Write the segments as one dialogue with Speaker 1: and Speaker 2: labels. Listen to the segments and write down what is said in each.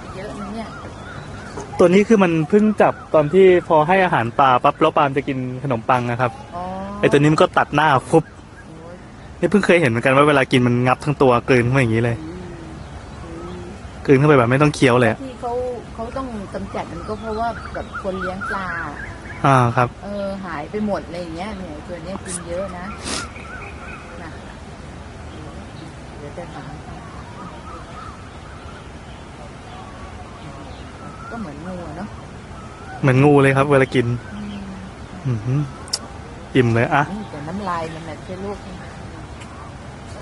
Speaker 1: ไปเยอะนะเนี่ย
Speaker 2: ตัวนี้คือมันเพิ่งจับตอนที่พอให้อาหารปลาปั๊บแล้วปลาจะกินขนมปังนะครับ
Speaker 1: อ๋อ
Speaker 2: ไอตัวนี้มันก็ตัดหน้าฟุบ
Speaker 1: โอ้ย
Speaker 2: นี่เพิ่งเคยเห็นเหมือนกันว่าเวลากินมันงับทั้งตัวกลืนเข้าไปอย่างนี้เลย
Speaker 1: อืมอืม
Speaker 2: กลืนเข้าไปแบบไม่ต้องเคี้ยวเลยอะ
Speaker 1: ที่เขาเขาต้องกำจัดมันก็เพราะว่าแบบคนเลี้ยงปลา
Speaker 2: อ่าครับ
Speaker 1: เออหายไปหมดอะไรอย่างเงี้ยเนี่ยตัวเนี้ยกินเยอะนะนะเดี๋ยวจะถาม ก็เหมือนงูอะเนาะ
Speaker 2: เหมือนงูเลยครับ เวลากิน
Speaker 1: อืม
Speaker 2: อื้อหืออิ่มเลยอะ
Speaker 1: นี่แต่น้ำลายมันน่ะใช่ลูกนี่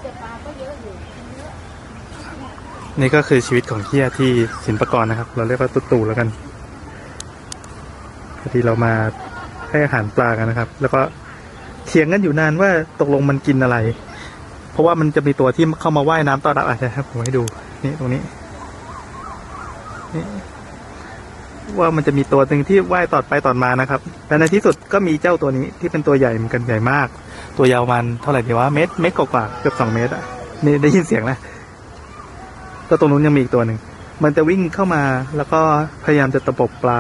Speaker 1: แต่ปลาก็เยอะอยู่กินเยอะ
Speaker 2: นี่ก็คือชีวิตของเฮียที่สินปกรนะครับ เราเรียกว่าตุ๊ตู่แล้วกันพอดีเรามาให้อาหารปลากันนะครับ แล้วก็เถียงกันอยู่นานว่าตกลงมันกินอะไร เพราะว่ามันจะมีตัวที่เข้ามาว่ายน้ำต้อนรับอาจจะให้ผมให้ดู นี่ตรงนี้นี่ ว่ามันจะมีตัวหนึ่งที่ว่ายตอดไปตอดมานะครับแต่ในที่สุดก็มีเจ้าตัวนี้ที่เป็นตัวใหญ่เหมือนกันใหญ่มาก ตัวยาวมันเท่าไหร่ดีวะเมตรเมตรกว่าๆเกือบสองเมตรอะนี่ได้ยินเสียงแล้วก็ตรงนู้นยังมีอีกตัวหนึ่งมันจะวิ่งเข้ามาแล้วก็พยายามจะตะปบปลา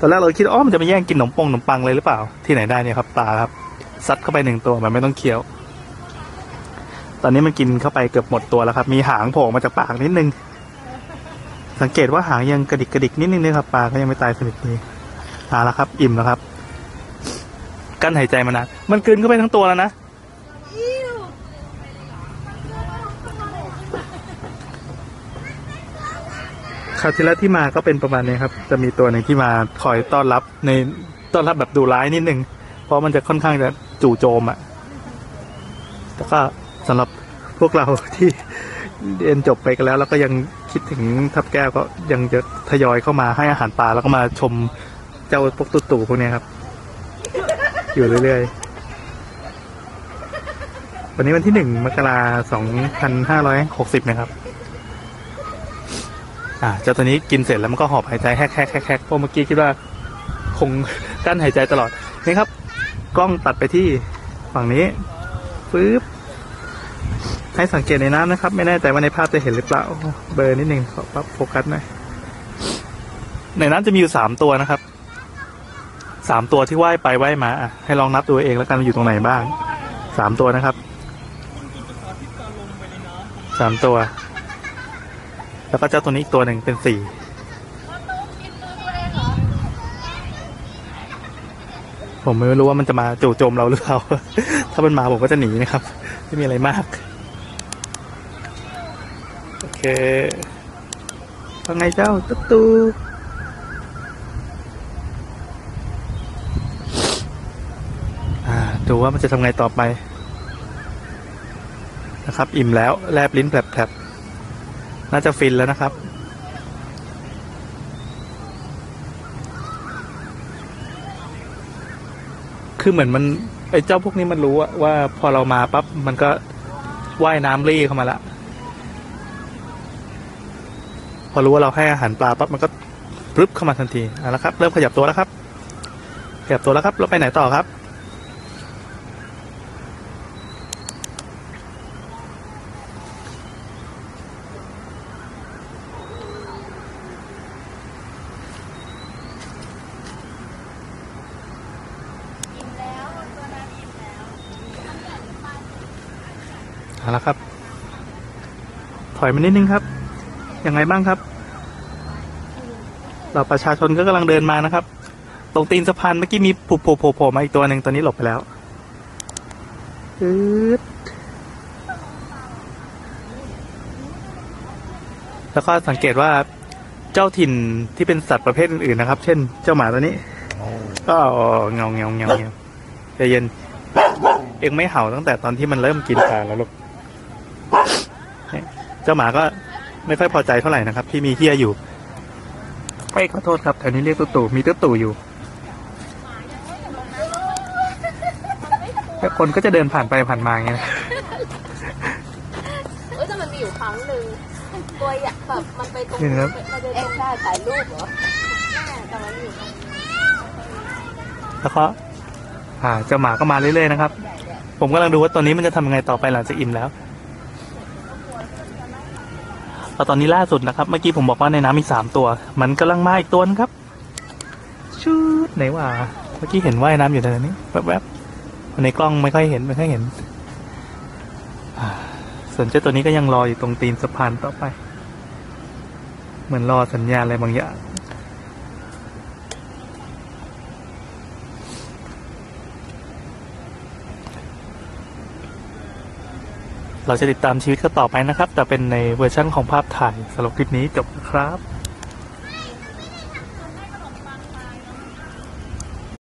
Speaker 2: ตอนแรกเราคิดว่าอ๋อมันจะมาแย่งกินขนมปงขนมปังเลยหรือเปล่า ที่ไหนได้เนี่ยครับปลาครับซัดเข้าไปหนึ่งตัวแบบไม่ต้องเคี้ยว ตอนนี้มันกินเข้าไปเกือบหมดตัวแล้วครับ มีหางโผล่ออกมาจากปากนิดนึง สังเกตว่าหางยังกระดิกกระดิกนิดนึงนะครับปลาก็ยังไม่ตายสนิทดีหาแล้วครับ อิ่มแล้วครับ กั้นหายใจมานานมันกลืนเข้าไปทั้งตัวแล้วนะคราวที่แล้วที่มาก็เป็นประมาณนี้ครับ จะมีตัวหนึ่งที่มาคอยต้อนรับในต้อนรับแบบดูร้ายนิดนึงเพราะมันจะค่อนข้างจะจู่โจมอะ่ะแต่ก็สำหรับพวกเราที่เรียนจบไปกันแล้ว แล้วก็ยัง คิดถึงทับแก้วก็ยังจะทยอยเข้ามาให้อาหารปลาแล้วก็มาชมเจ้าพวกตุ๊ตู่พวกนี้ครับ อยู่เรื่อยๆ วันนี้วันที่หนึ่งมกราสองพันห้าร้อยหกสิบนะครับ อ่าเจ้าตัวนี้กินเสร็จแล้วมันก็หอบหายใจแฮกแฮกแฮกแฮกเพราะเมื่อกี้คิดว่าคงกั้นหายใจตลอดนี่ครับ กล้องตัดไปที่ฝั่งนี้ ปึ๊บ ให้สังเกตในน้ำนะครับ ไม่แน่ใจว่าในภาพจะเห็นหรือเปล่า เบอร์นิดหนึ่งขอปั๊บโฟกัสหน่อยในน้ำจะมีอยู่สามตัวนะครับสามตัวที่ว่ายไปว่ายมาอะให้ลองนับตัวเองแล้วกันอยู่ตรงไหนบ้างสามตัวนะครับสามตัว แล้วก็เจ้าตัวนี้อีกตัวหนึ่งเป็นสี่ผมไม่รู้ว่ามันจะมาจู่โจมเราหรือเปล่า ถ้ามันมาผมก็จะหนีนะครับ ไม่มีอะไรมาก โอเคว่าไงเจ้า ตุ๊ตูอ่าดูว่ามันจะทำไงต่อไป นะครับ อิ่มแล้วแลบลิ้นแผลบๆน่าจะฟินแล้วนะครับคือเหมือนมันไอ้เจ้าพวกนี้มันรู้ว่าพอเรามาปั๊บมันก็ว่ายน้ำรี่เข้ามาละ พอรู้ว่าเราให้อาหารปลาปั๊บมันก็ปรึบเข้ามาทันทีเอาละครับ เริ่มขยับตัวแล้วครับ ขยับตัวแล้วครับเราไปไหนต่อครับ เอาละครับ ถอยมานิดนึงครับ ยังไงบ้างครับเราประชาชนก็กำลังเดินมานะครับ ตรงตีนสะพานเมื่อกี้มีผุโผล่โผล่โผล่มาอีกตัวหนึ่งตอนนี้หลบไปแล้วอืดแล้วก็สังเกตว่าเจ้าถิ่นที่เป็นสัตว์ประเภทอื่นๆนะครับ เช่น เจ้าหมาตัวนี้ก็เงาเงาเงาเงาใจเย็น เองไม่เห่าตั้งแต่ตอนที่มันเริ่มกินปลาแล้วลูกเนี่ยเจ้าหมาก็ ไม่ค่อยพอใจเท่าไหร่นะครับ ที่มีเฮียอยู่ไอ้ยขอโทษครับแถวนี้เรียกตุ๊ตู่มีตุ๊ตู่อยู่แล้วคนก็จะเดินผ่านไปผ่านมาอย่างเงี้ยนะ
Speaker 3: เอ้ยแต่มันมีอยู่ครั้งหนึ่งตัวใหญ่แบบมันไปตรง
Speaker 2: นี่นะครับ
Speaker 3: มันเดิน
Speaker 1: เอ็
Speaker 3: ต
Speaker 1: ก
Speaker 3: รง
Speaker 1: ซ์ตร้าถ่ายรูปเหรอ
Speaker 3: แม่แต่มันมีอยู่ตรง
Speaker 2: แล้วก็อ่าเจ้าหมาก็มาเรื่อยๆนะครับ ผมกำลังดูว่าตัวนี้มันจะทำยังไงต่อไปหลังจากอิ่มแล้ว แล้วตอนนี้ล่าสุดนะครับ เมื่อกี้ผมบอกว่าในน้ำมีสามตัว มันกำลังมาอีกตัวนะครับชูดไหนว่าเมื่อกี้เห็นว่ายน้ำอยู่แต่นี้แวบๆในกล้องไม่ค่อยเห็นไม่ค่อยเห็นส่วนเจ้าตัวนี้ก็ยังรออยู่ตรงตีนสะพานต่อไป เหมือนรอสัญญาณอะไรบางอย่าง เราจะติดตามชีวิตเขาต่อไปนะครับ แต่เป็นในเวอร์ชั่นของภาพถ่ายสำหรับคลิปนี้จบนะครับ